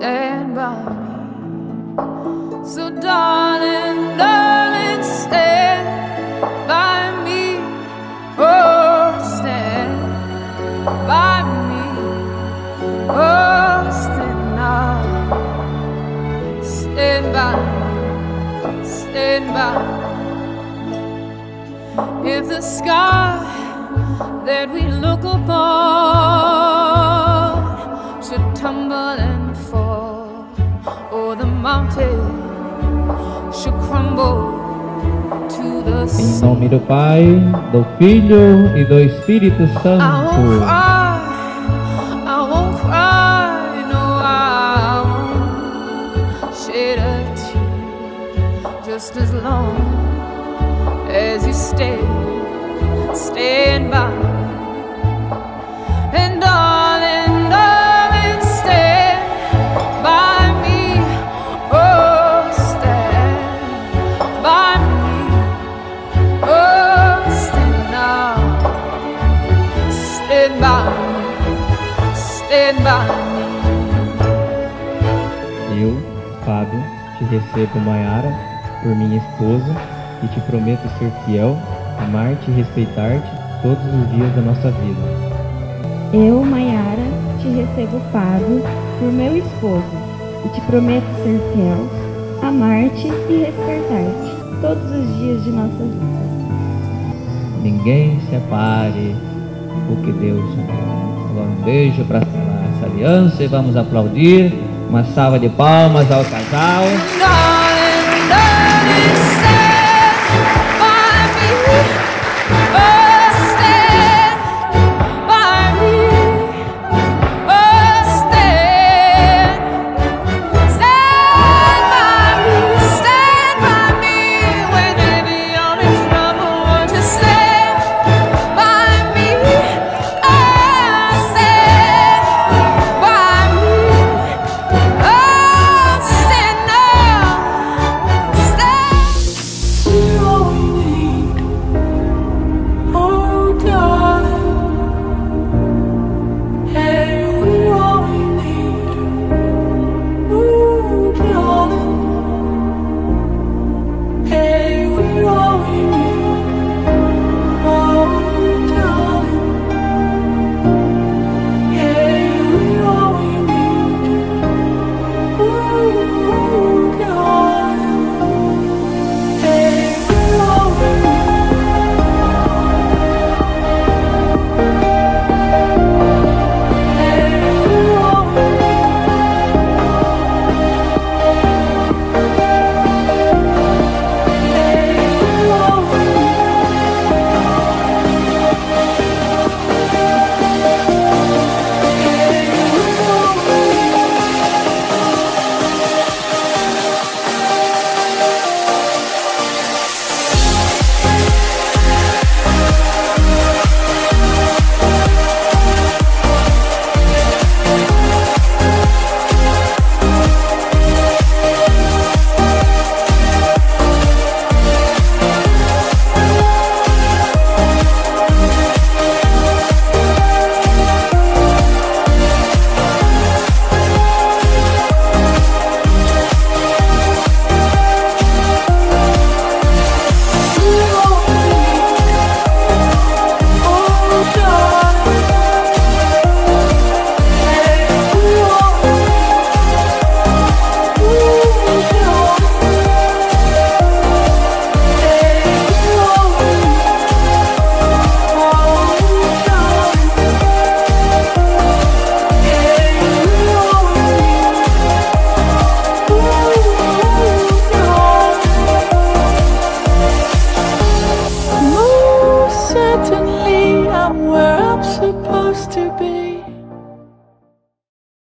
Stand, by me. So, darling, darling, stand by me. Oh, stand by me. Oh, stand now. Stand by me. Stand by me. If the sky that we look upon or the mountain should crumble to the Em sea. nome do Pai, do Filho e do Espírito I won't Santo. cry, I won't cry, no, I won't shed a tear just as long as you stay, stand by Eu, Fábio, te recebo, Maiara, por minha esposa, e te prometo ser fiel, amar-te e respeitar-te todos os dias da nossa vida. Eu, Maiara, te recebo Fábio por meu esposo e te prometo ser fiel, amar-te e respeitar-te todos os dias de nossa vida. Ninguém separe o que Deus. Agora um beijo para essa aliança e vamos aplaudir. Uma salva de palmas ao casal.